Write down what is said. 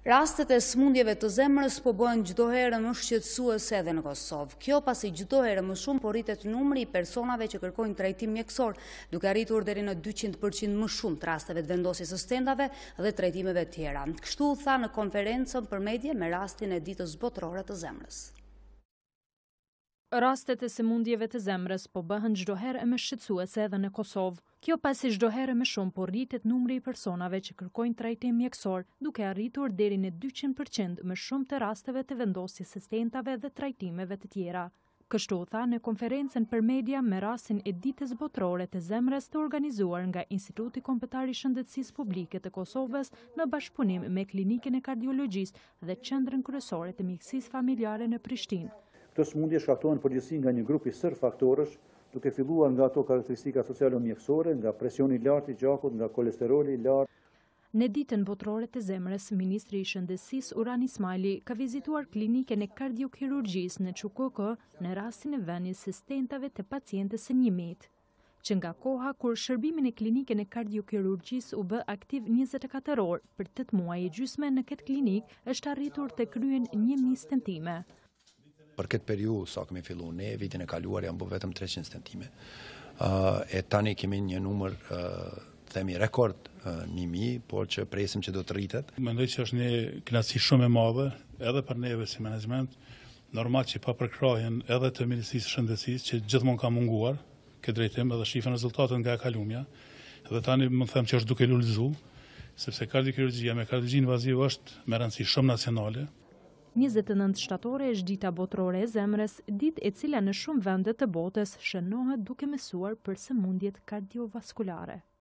Rastet e sëmundjeve të zemrës po bëhen çdo herë e më shqetësuese edhe në Kosovë. Kjo pasi çdo herë e më shumë po rritet numri i personave që kërkojnë trajtim mjekësor, duke arritur deri në 200% më shumë të rasteve të vendosjes së stentave dhe trajtimeve tjera. Kështu u tha në konferencën për medie me rastin e ditës botërore të zemrës. Rastet e sëmundjeve të zemrës po bëhen çdo herë e më shqetësuese edhe në Kosovë. Kjo pasi çdo herë e më shumë po rritet numri i personave që kërkojnë trajtim mjekësor, duke arritur deri në dyqind për qind më shumë të rasteve të vendosjes së stentave dhe trajtimeve të tjera. Kështu u tha në konferencën për media me rastin e Ditës Botërore të Zemrës të organizuar nga Instituti Kombëtar i Shëndetësisë Publike të Kosovës në bashkëpunim me Klinikën e Kardiologjisë dhe qendrën kryesore të mjekësisë familjare në Prishtinë. Këto sëmundje shkaktohen përgjithësisht nga një grup një sërë faktorësh, duke filluar nga ato karakteristika socialo-mjekësore, nga presioni i lartë i gjakut, nga kolesteroli i lartë. Në Ditën Botërore të Zemrës, ministri i Shëndetësisë, Uran Ismajli, ka vizituar Klinikën e Kardiokirurgjisë në QKUK me rastin e vënies së stentave te pacientja e njëmijtë. që nga koha kur shërbimi në klinikën e kardiokirurgjisë u bë aktiv 24 orë për 8 muaj e gjysmë në këtë klinikë është arritur të kryhen 1000 stentime. Për këtë periudhë sa kemi fillu ne vitin e kaluar janë bërë vetëm 300 stentime. e tani kemi një numër themi rekord një mijë, por që presim që do të rritet. Mendoj që është një knaqsi shumë e madhe, edhe për neve si menaxhment, Normal që pa përkrahjen edhe të Ministrisë së Shëndetësisë, që gjithmonë ka munguar në këtë drejtim, edhe shifen rezultatet nga e kalumja, dhe tani mund të them që është duke lulëzu, sepse kardiokirurgjia me kardiologji invazive është me rëndësi shumë nacionale. 29 shtatori është dita botërore e zemrës, ditë e cila në shumë vende të botës shënohet duke mësuar për sëmundjet kardiovaskulare.